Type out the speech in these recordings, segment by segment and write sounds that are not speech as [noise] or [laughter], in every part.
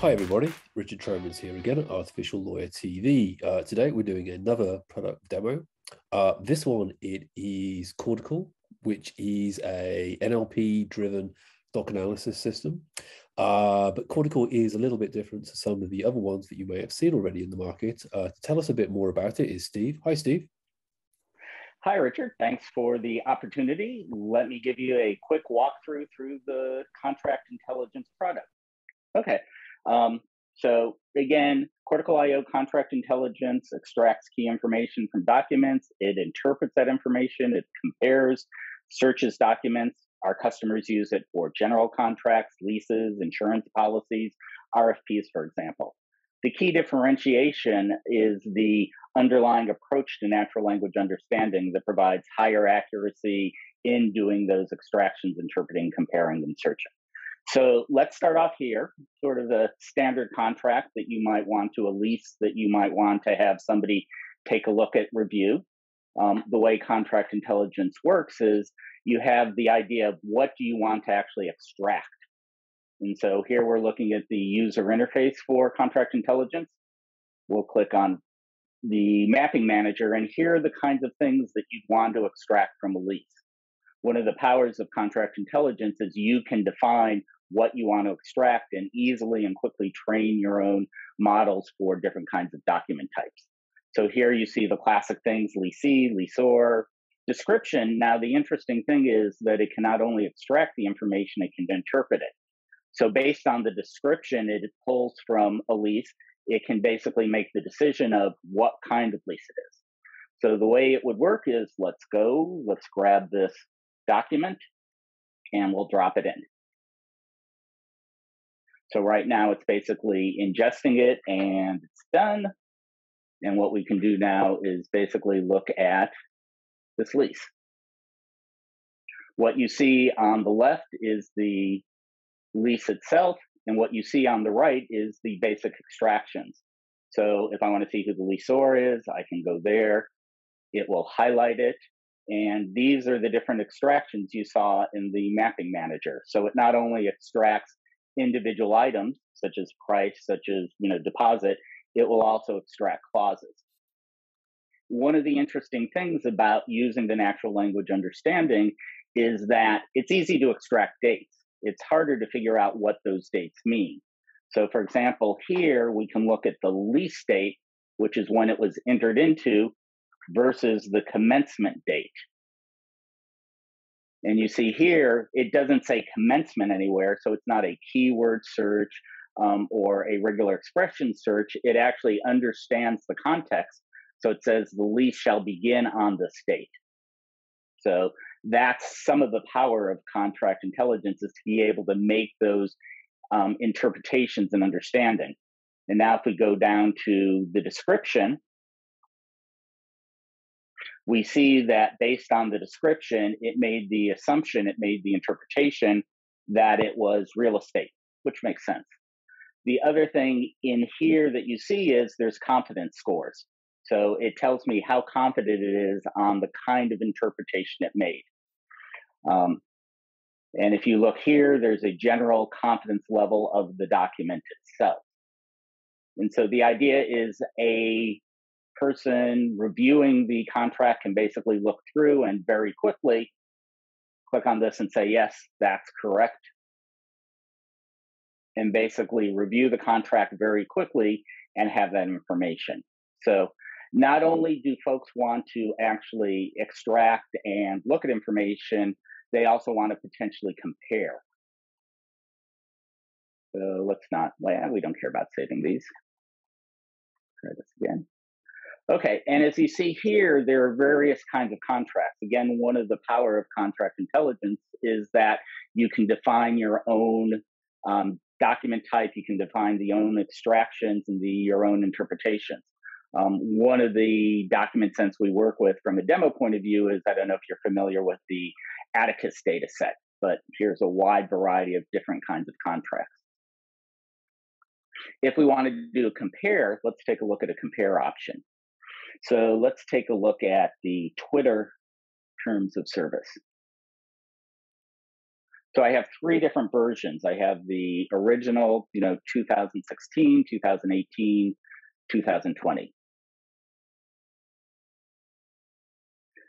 Hi, everybody. Richard Tromans here again at Artificial Lawyer TV. Uh, today, we're doing another product demo. Uh, this one, it is Cortical, which is a NLP-driven doc analysis system. Uh, but Cortical is a little bit different to some of the other ones that you may have seen already in the market. Uh, to tell us a bit more about it is Steve. Hi, Steve. Hi, Richard. Thanks for the opportunity. Let me give you a quick walkthrough through the contract intelligence product. Okay, um, so again, Cortical IO contract intelligence extracts key information from documents. It interprets that information. It compares, searches documents. Our customers use it for general contracts, leases, insurance policies, RFPs, for example. The key differentiation is the underlying approach to natural language understanding that provides higher accuracy in doing those extractions, interpreting, comparing, and searching. So let's start off here, sort of the standard contract that you might want to, a lease that you might want to have somebody take a look at, review. Um, the way contract intelligence works is you have the idea of what do you want to actually extract. And so here we're looking at the user interface for contract intelligence. We'll click on the mapping manager, and here are the kinds of things that you'd want to extract from a lease. One of the powers of contract intelligence is you can define what you want to extract and easily and quickly train your own models for different kinds of document types. So here you see the classic things, lessee, lessor, description. Now, the interesting thing is that it can not only extract the information, it can interpret it. So based on the description it pulls from a lease, it can basically make the decision of what kind of lease it is. So the way it would work is let's go, let's grab this document and we'll drop it in. So right now it's basically ingesting it and it's done. And what we can do now is basically look at this lease. What you see on the left is the lease itself, and what you see on the right is the basic extractions. So if I want to see who the lessor is, I can go there. It will highlight it. And these are the different extractions you saw in the mapping manager. So it not only extracts individual items such as price, such as you know deposit, it will also extract clauses. One of the interesting things about using the natural language understanding is that it's easy to extract dates. It's harder to figure out what those dates mean. So, for example, here we can look at the lease date, which is when it was entered into, versus the commencement date. And you see here, it doesn't say commencement anywhere, so it's not a keyword search um, or a regular expression search. It actually understands the context. So it says the lease shall begin on the state. So that's some of the power of contract intelligence is to be able to make those um, interpretations and understanding. And now if we go down to the description, we see that based on the description, it made the assumption, it made the interpretation that it was real estate, which makes sense. The other thing in here that you see is there's confidence scores. So it tells me how confident it is on the kind of interpretation it made. Um, and if you look here, there's a general confidence level of the document itself. And so the idea is a person reviewing the contract can basically look through and very quickly click on this and say, yes, that's correct. And basically review the contract very quickly and have that information. So not only do folks want to actually extract and look at information, they also want to potentially compare. So let's not, well, we don't care about saving these. Try this again. Okay, and as you see here, there are various kinds of contracts. Again, one of the power of contract intelligence is that you can define your own um, document type, you can define the own extractions and the your own interpretations. Um, one of the document sets we work with from a demo point of view is I don't know if you're familiar with the Atticus data set, but here's a wide variety of different kinds of contracts. If we wanted to do a compare, let's take a look at a compare option. So let's take a look at the Twitter terms of service. So I have three different versions. I have the original, you know, 2016, 2018, 2020.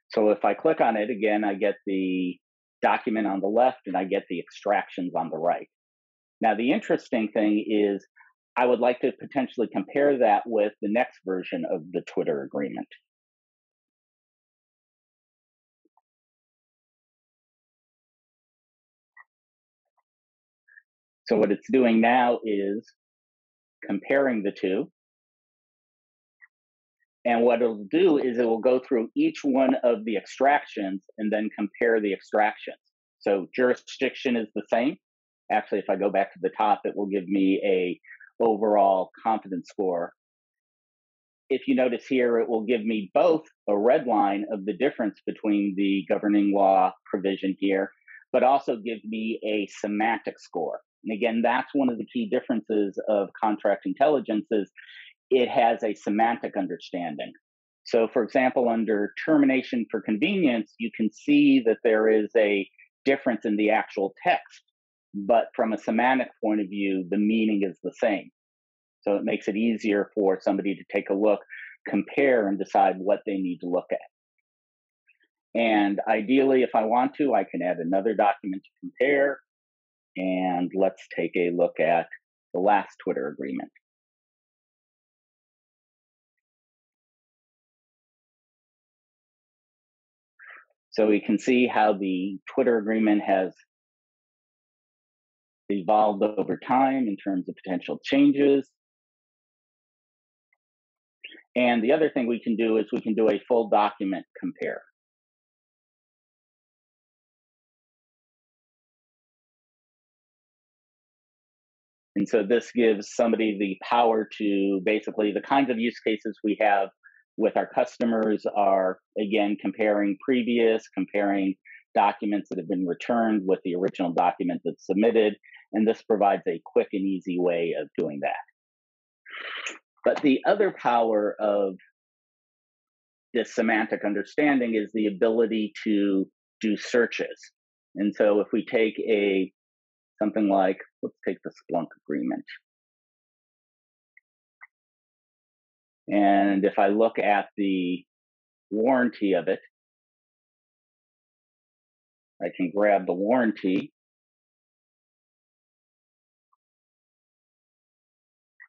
So if I click on it again, I get the document on the left and I get the extractions on the right. Now, the interesting thing is I would like to potentially compare that with the next version of the Twitter agreement. So what it's doing now is comparing the two. And what it'll do is it will go through each one of the extractions and then compare the extractions. So jurisdiction is the same. Actually, if I go back to the top, it will give me a overall confidence score. If you notice here, it will give me both a red line of the difference between the governing law provision here, but also give me a semantic score. And again, that's one of the key differences of contract intelligence is it has a semantic understanding. So, for example, under termination for convenience, you can see that there is a difference in the actual text, but from a semantic point of view, the meaning is the same. So it makes it easier for somebody to take a look, compare, and decide what they need to look at. And ideally, if I want to, I can add another document to compare and let's take a look at the last Twitter agreement. So we can see how the Twitter agreement has evolved over time in terms of potential changes. And the other thing we can do is we can do a full document compare. And so this gives somebody the power to basically the kinds of use cases we have with our customers are again comparing previous, comparing documents that have been returned with the original document that's submitted. And this provides a quick and easy way of doing that. But the other power of this semantic understanding is the ability to do searches. And so if we take a something like, let's take the Splunk agreement. And if I look at the warranty of it, I can grab the warranty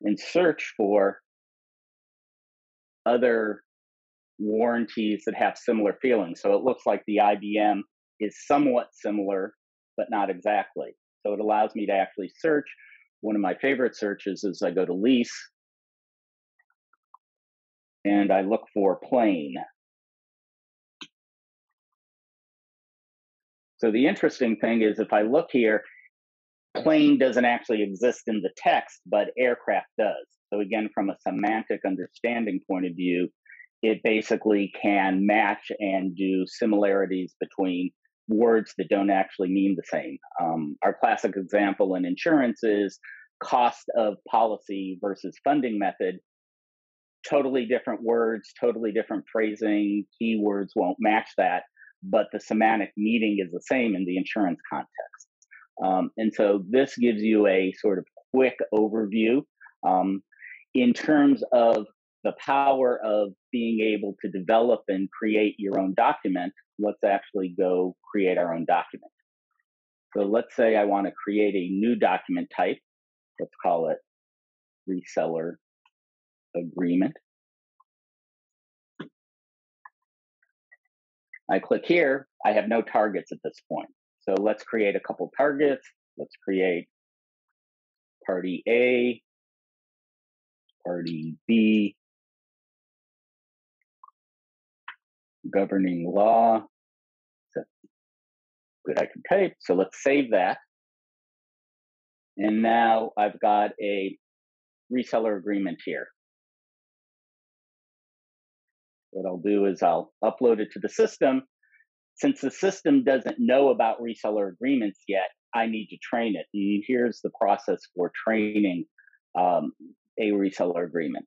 and search for other warranties that have similar feelings. So it looks like the IBM is somewhat similar, but not exactly. So it allows me to actually search. One of my favorite searches is I go to lease and I look for plane. So the interesting thing is if I look here, plane doesn't actually exist in the text, but aircraft does. So again, from a semantic understanding point of view, it basically can match and do similarities between words that don't actually mean the same. Um, our classic example in insurance is cost of policy versus funding method. Totally different words, totally different phrasing, keywords won't match that, but the semantic meaning is the same in the insurance context. Um, and so this gives you a sort of quick overview um, in terms of the power of being able to develop and create your own document let's actually go create our own document. So let's say I want to create a new document type. Let's call it reseller agreement. I click here. I have no targets at this point. So let's create a couple targets. Let's create party A, party B, governing law. So good, I can type. So let's save that. And now I've got a reseller agreement here. What I'll do is I'll upload it to the system. Since the system doesn't know about reseller agreements yet, I need to train it. And here's the process for training um, a reseller agreement.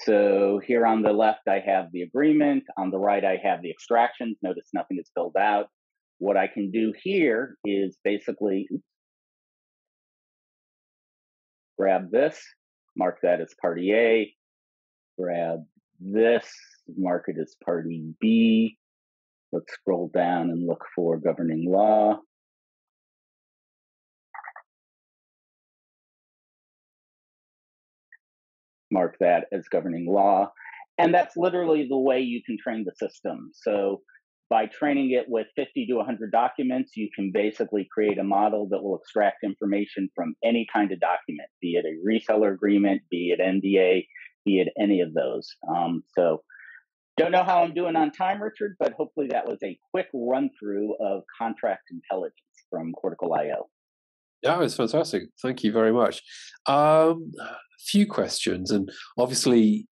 So here on the left, I have the agreement. On the right, I have the extractions. Notice nothing is filled out. What I can do here is basically grab this, mark that as party A, grab this, mark it as party B. Let's scroll down and look for governing law. Mark that as governing law. And that's literally the way you can train the system. So by training it with 50 to 100 documents, you can basically create a model that will extract information from any kind of document, be it a reseller agreement, be it NDA, be it any of those. Um, so, don't know how I'm doing on time, Richard, but hopefully that was a quick run through of contract intelligence from Cortical IO. That was fantastic. Thank you very much. Um, a few questions, and obviously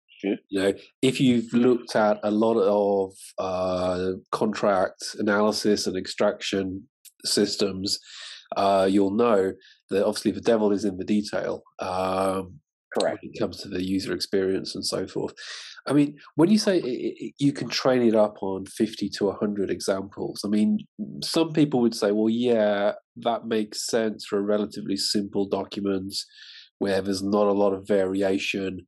you know, if you've looked at a lot of uh, contract analysis and extraction systems, uh, you'll know that obviously the devil is in the detail. Um, Correct. When it comes to the user experience and so forth. I mean, when you say it, you can train it up on 50 to 100 examples, I mean, some people would say, well, yeah, that makes sense for a relatively simple document where there's not a lot of variation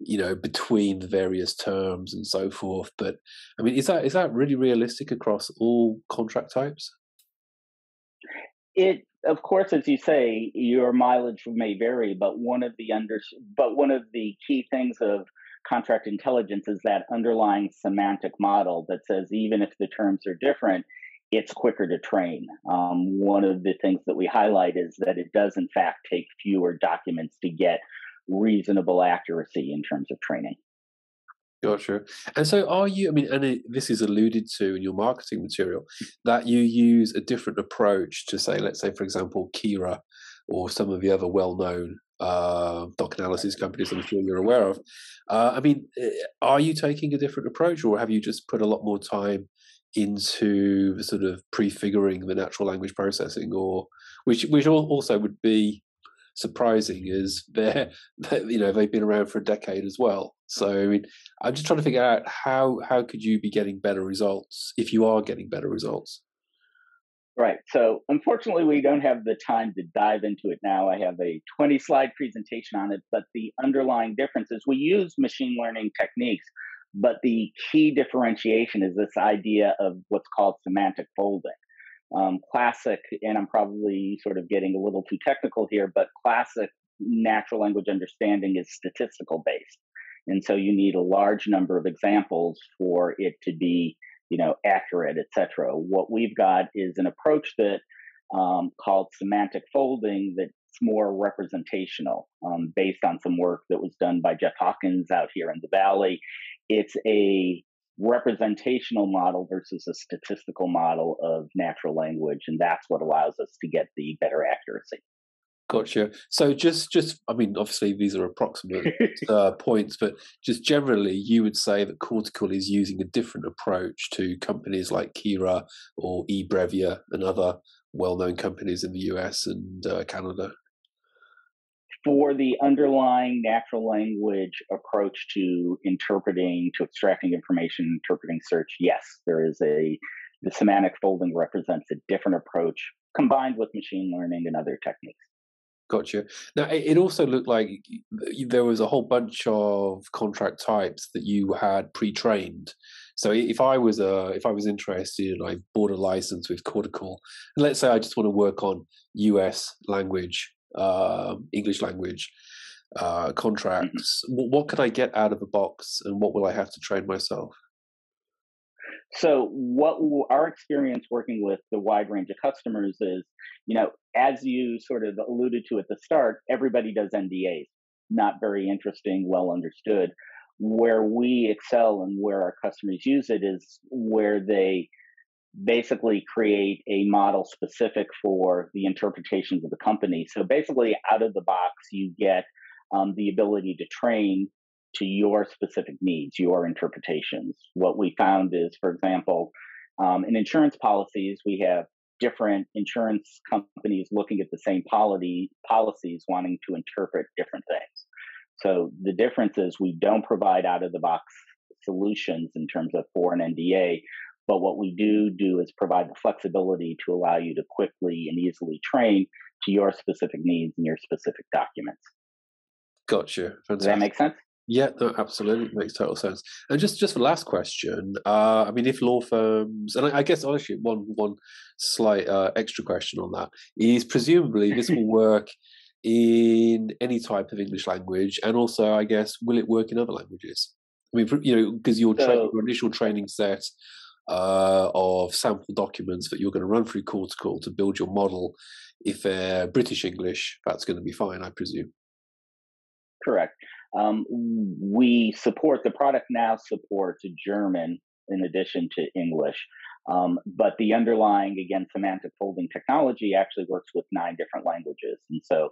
you know between the various terms and so forth but i mean is that is that really realistic across all contract types it of course as you say your mileage may vary but one of the under but one of the key things of contract intelligence is that underlying semantic model that says even if the terms are different it's quicker to train. Um, one of the things that we highlight is that it does, in fact, take fewer documents to get reasonable accuracy in terms of training. Gotcha. And so, are you? I mean, and it, this is alluded to in your marketing material that you use a different approach to say, let's say, for example, Kira or some of the other well-known uh, doc analysis companies I'm sure you're aware of. Uh, I mean, eh, are you taking a different approach, or have you just put a lot more time into sort of prefiguring the natural language processing, or which which also would be surprising is [laughs] they're, you know they've been around for a decade as well. So I mean, I'm just trying to figure out how how could you be getting better results if you are getting better results. Right. So unfortunately, we don't have the time to dive into it now. I have a 20 slide presentation on it, but the underlying difference is we use machine learning techniques, but the key differentiation is this idea of what's called semantic folding. Um, classic, and I'm probably sort of getting a little too technical here, but classic natural language understanding is statistical based. And so you need a large number of examples for it to be, you know, accurate, et cetera. What we've got is an approach that um, called semantic folding that's more representational um, based on some work that was done by Jeff Hawkins out here in the Valley. It's a representational model versus a statistical model of natural language and that's what allows us to get the better accuracy. Gotcha. So just just i mean obviously these are approximate [laughs] uh, points but just generally you would say that cortical is using a different approach to companies like kira or eBrevia and other well-known companies in the us and uh, canada for the underlying natural language approach to interpreting, to extracting information, interpreting search, yes, there is a, the semantic folding represents a different approach combined with machine learning and other techniques. Gotcha. Now, it also looked like there was a whole bunch of contract types that you had pre-trained. So if I was a, if I was interested and I bought a license with Cortical, and let's say I just want to work on U.S. language uh, English language uh, mm-hmm. contracts. Mm-hmm. What can I get out of the box, and what will I have to train myself? So, what our experience working with the wide range of customers is, you know, as you sort of alluded to at the start, everybody does NDAs. Not very interesting, well understood. Where we excel and where our customers use it is where they basically create a model specific for the interpretations of the company. So basically, out of the box, you get um, the ability to train to your specific needs, your interpretations. What we found is, for example, um, in insurance policies, we have different insurance companies looking at the same policy, policies wanting to interpret different things. So the difference is we don't provide out of the box solutions in terms of for an NDA, but what we do do is provide the flexibility to allow you to quickly and easily train to your specific needs and your specific documents. Gotcha. Fantastic. Does that make sense? Yeah, no, absolutely makes total sense. And just just for the last question, uh, I mean, if law firms, and I, I guess honestly, one one slight uh, extra question on that is presumably this will [laughs] work in any type of English language, and also I guess will it work in other languages? I mean, you know, because your, so, tra- your initial training set uh, of sample documents that you're going to run through Cortical to build your model, if they're British English, that's going to be fine, I presume. Correct. Um, we support the product now supports German in addition to English. Um, but the underlying, again, semantic folding technology actually works with nine different languages. And so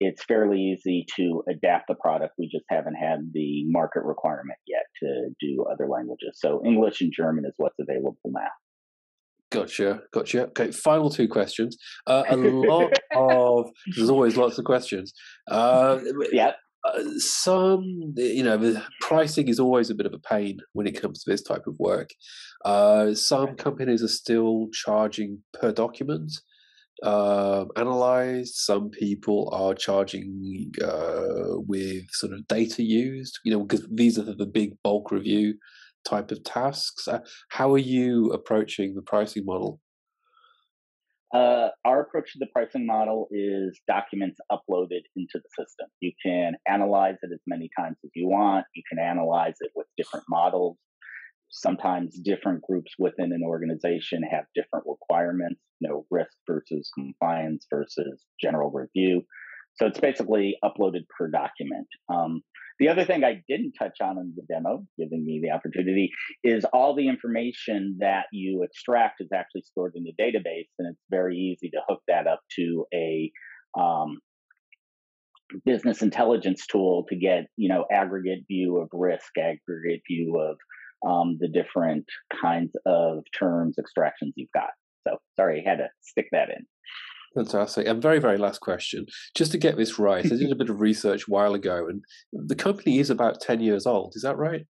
it's fairly easy to adapt the product. We just haven't had the market requirement yet to do other languages. So English and German is what's available now. Gotcha, gotcha. Okay, final two questions. Uh, a [laughs] lot of there's always lots of questions. Uh, yeah. Uh, some, you know, the pricing is always a bit of a pain when it comes to this type of work. Uh, some companies are still charging per document uh, analyzed. Some people are charging uh, with sort of data used, you know, because these are the big bulk review type of tasks. Uh, how are you approaching the pricing model? Uh, our approach to the pricing model is documents uploaded into the system. You can analyze it as many times as you want. You can analyze it with different models. Sometimes different groups within an organization have different requirements, you know, risk versus compliance versus general review. So it's basically uploaded per document. Um, the other thing I didn't touch on in the demo, giving me the opportunity, is all the information that you extract is actually stored in the database, and it's very easy to hook that up to a um, business intelligence tool to get you know aggregate view of risk, aggregate view of um, the different kinds of terms extractions you've got. So sorry, I had to stick that in. Fantastic. And very, very last question. Just to get this right, I did a bit of research a while ago, and the company is about 10 years old. Is that right?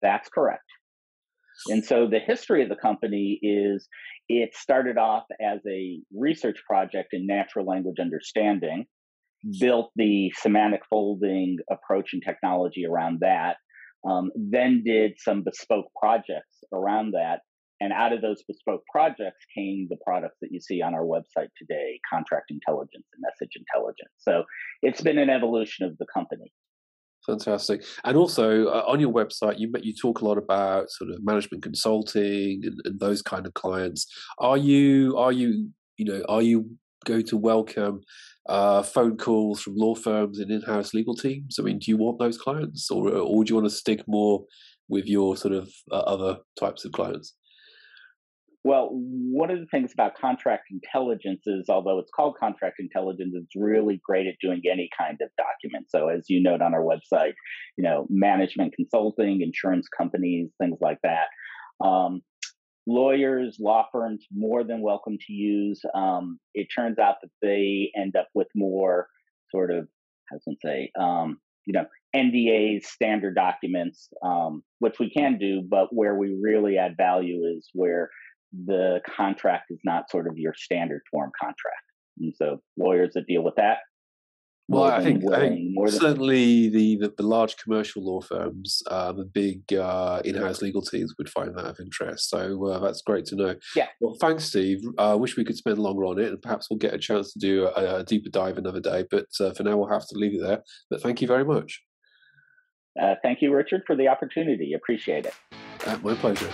That's correct. And so the history of the company is it started off as a research project in natural language understanding, built the semantic folding approach and technology around that, um, then did some bespoke projects around that and out of those bespoke projects came the products that you see on our website today contract intelligence and message intelligence. So it's been an evolution of the company. Fantastic. And also uh, on your website, you you talk a lot about sort of management consulting and, and those kind of clients. Are you are you you know are you going to welcome uh, phone calls from law firms and in-house legal teams? I mean, do you want those clients, or or do you want to stick more with your sort of uh, other types of clients? Well, one of the things about contract intelligence is, although it's called contract intelligence, it's really great at doing any kind of document. So, as you note on our website, you know, management consulting, insurance companies, things like that. Um, lawyers, law firms, more than welcome to use. Um, it turns out that they end up with more sort of, how I say, um, you know, NDAs, standard documents, um, which we can do, but where we really add value is where the contract is not sort of your standard form contract. And so lawyers that deal with that. Well, I think, I think certainly the, the, the, large commercial law firms, uh, the big uh, in-house legal teams would find that of interest. So uh, that's great to know. Yeah. Well, thanks, Steve. I uh, wish we could spend longer on it, and perhaps we'll get a chance to do a, a deeper dive another day. But uh, for now, we'll have to leave it there. But thank you very much. Uh, thank you, Richard, for the opportunity. Appreciate it. my pleasure.